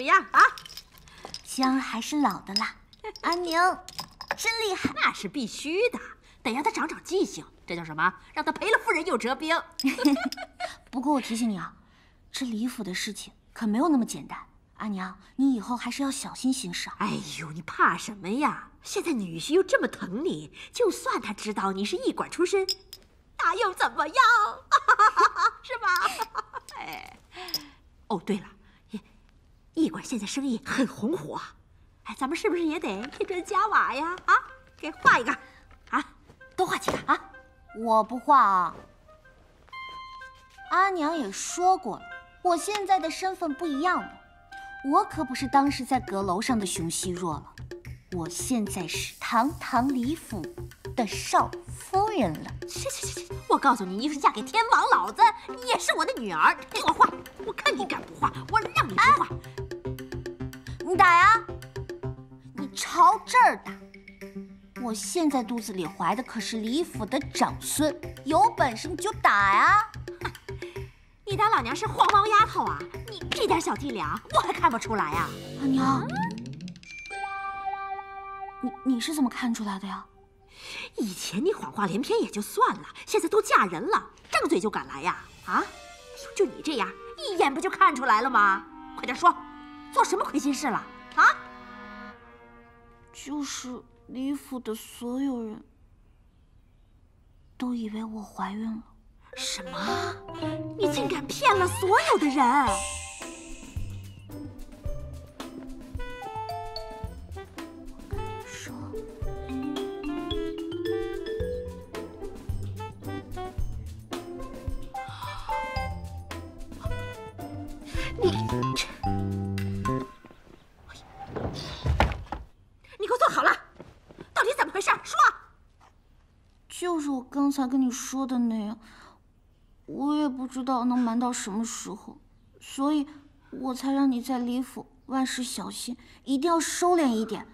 么样啊？香儿还是老的辣，阿娘真厉害。那是必须的，得让他长长记性。这叫什么？让他赔了夫人又折兵。不过我提醒你啊，这李府的事情可没有那么简单。阿娘，你以后还是要小心行事。哎呦，你怕什么呀？现在女婿又这么疼你，就算他知道你是驿馆出身，那又怎么样？是吧？哎，哦，对了，驿馆现在生意很红火，哎，咱们是不是也得添砖加瓦呀？啊，给画一个，啊，多画几个啊！我不画啊。阿娘也说过了，我现在的身份不一样了。我可不是当时在阁楼上的熊希若了，我现在是堂堂李府的少夫人了。去去去去！我告诉你，你是嫁给天王老子，你也是我的女儿。给我画，我看你敢不画，我让你不画。你打呀！你朝这儿打！我现在肚子里怀的可是李府的长孙，有本事你就打呀！你当老娘是黄毛丫头啊？你这点小伎俩我还看不出来呀？老娘，你你是怎么看出来的呀？以前你谎话连篇也就算了，现在都嫁人了，张嘴就敢来呀？啊？就你这样，一眼不就看出来了吗？快点说，做什么亏心事了？啊？就是李府的所有人都以为我怀孕了。什么？你竟敢骗了所有的人！说，你这，刚才跟你说的那样。我也不知道能瞒到什么时候，所以我才让你在李府万事小心，一定要收敛一点。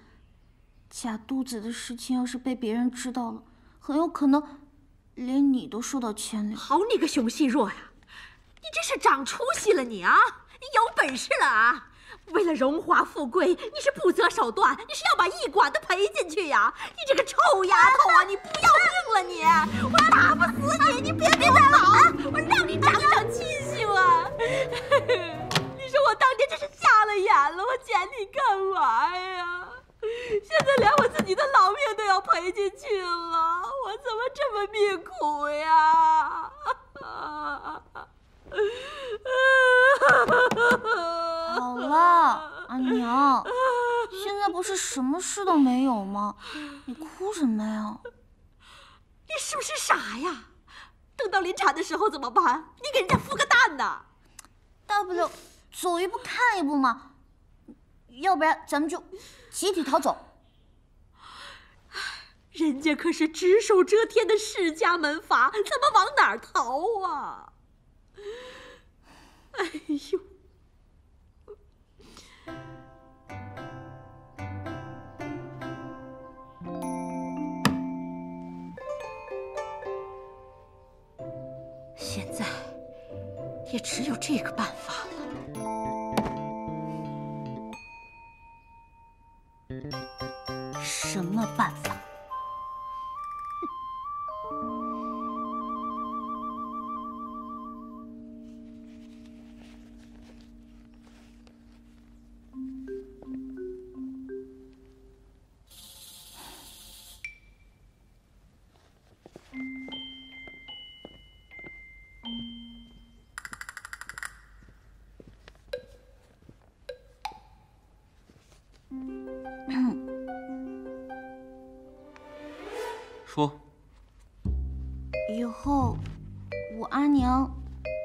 假肚子的事情要是被别人知道了，很有可能连你都受到牵连。好你个熊希若呀，你真是长出息了你啊！你有本事了啊！为了荣华富贵，你是不择手段，你是要把驿馆都赔进去呀！你这个臭丫头啊，你不要命了你！我打不死你，你别别再跑！我让你长长记性啊！你说我当年真是瞎了眼了，我捡你干嘛呀？现在连我自己的老命都要赔进去了，我怎么这么命苦呀？好了，阿娘，现在不是什么事都没有吗？你哭什么呀？你是不是傻呀？等到临产的时候怎么办？你给人家孵个蛋呢？大不了走一步看一步嘛，要不然咱们就集体逃走。人家可是只手遮天的世家门阀，咱们往哪儿逃啊？哎呦！现在也只有这个办法了。说，以后我阿娘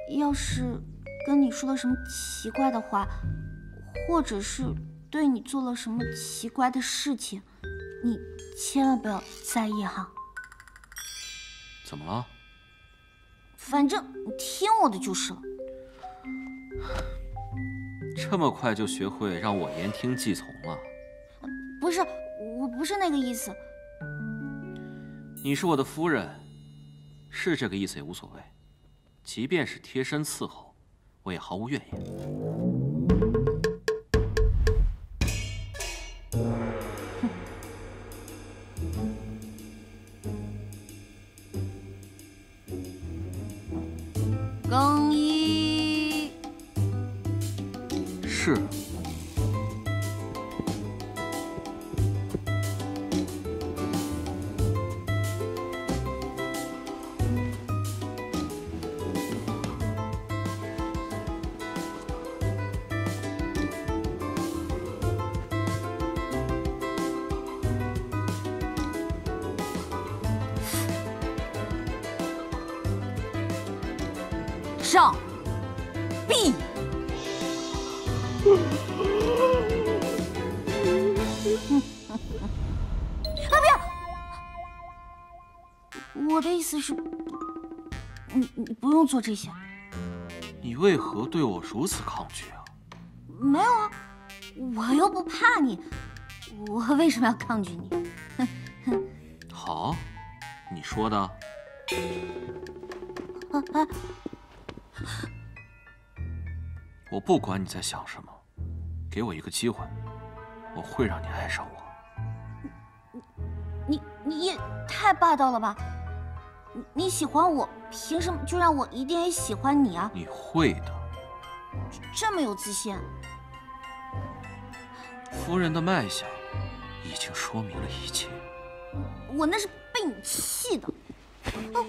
要是跟你说了什么奇怪的话，或者是对你做了什么奇怪的事情，你千万不要在意哈。怎么了？反正你听我的就是了。这么快就学会让我言听计从了？不是，我不是那个意思。你是我的夫人，是这个意思也无所谓。即便是贴身伺候，我也毫无怨言。哼，更衣。是。上，B。啊不要！我的意思是，你你不用做这些。你为何对我如此抗拒啊？没有啊，我又不怕你，我为什么要抗拒你？好，你说的。啊啊！我不管你在想什么，给我一个机会，我会让你爱上我。你你你也太霸道了吧！你你喜欢我，凭什么就让我一定也喜欢你啊？你会的。这么有自信。夫人的脉象已经说明了一切。我那是被你气的。哦。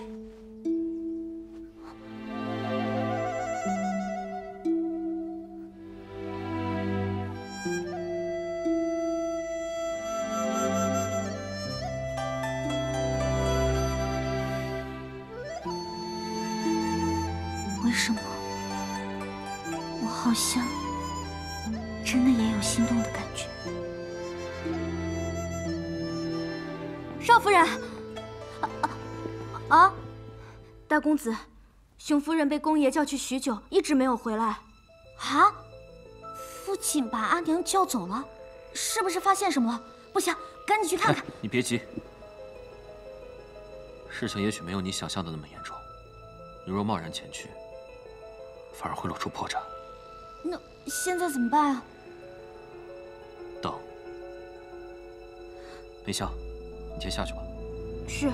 为什么？我好像真的也有心动的感觉。少夫人，啊啊，大公子，熊夫人被公爷叫去许久，一直没有回来。啊，父亲把阿娘叫走了，是不是发现什么了？不行，赶紧去看看。你别急，事情也许没有你想象的那么严重。你若贸然前去，反而会露出破绽。那现在怎么办啊？等。梅香，你先下去吧。是。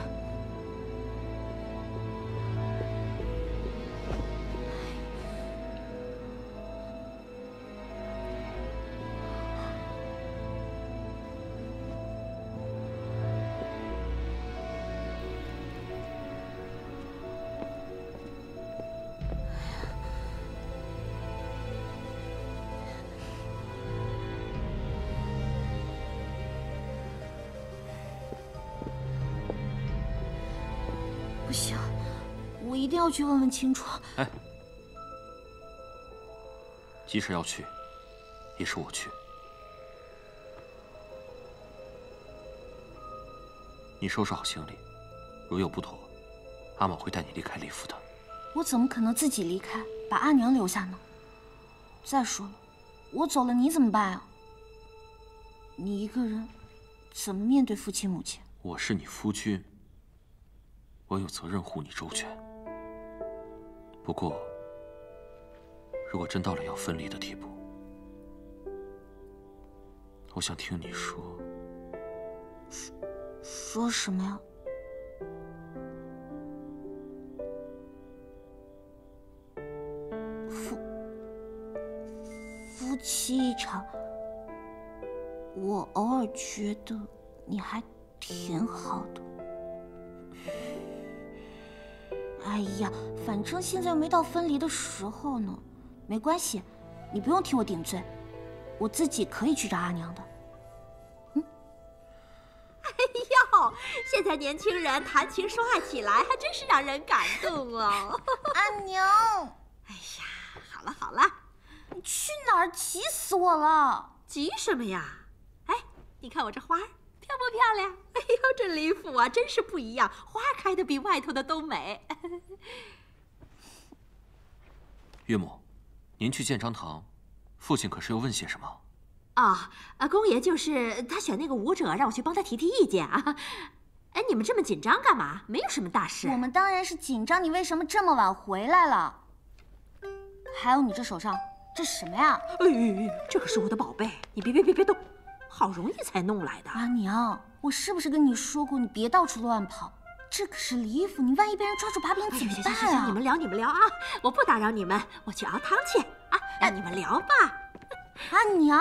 一定要去问问清楚。哎，即使要去，也是我去。你收拾好行李，如有不妥，阿玛会带你离开李府的。我怎么可能自己离开，把阿娘留下呢？再说了，我走了你怎么办啊？你一个人怎么面对父亲母亲？我是你夫君。我有责任护你周全。不过，如果真到了要分离的地步，我想听你说。说说什么呀？夫夫妻一场，我偶尔觉得你还挺好的。哎呀，反正现在又没到分离的时候呢，没关系，你不用替我顶罪，我自己可以去找阿娘的。嗯。哎呦，现在年轻人谈情说爱起来还真是让人感动哦。阿娘，哎呀，好了好了，你去哪儿？急死我了！急什么呀？哎，你看我这花儿。漂不漂亮？哎呦，这李府啊，真是不一样，花开的比外头的都美。岳母，您去建章堂，父亲可是又问些什么？啊，啊，公爷就是他选那个舞者，让我去帮他提提意见啊。哎，你们这么紧张干嘛？没有什么大事。我们当然是紧张，你为什么这么晚回来了？还有你这手上，这是什么呀？哎，这可是我的宝贝，你别别别别动。好容易才弄来的，阿娘，我是不是跟你说过，你别到处乱跑？这可是李府，你万一被人抓住把柄哎怎么行行行行，办啊？你们聊你们聊啊，我不打扰你们，我去熬汤去啊，让你们聊吧。阿，娘！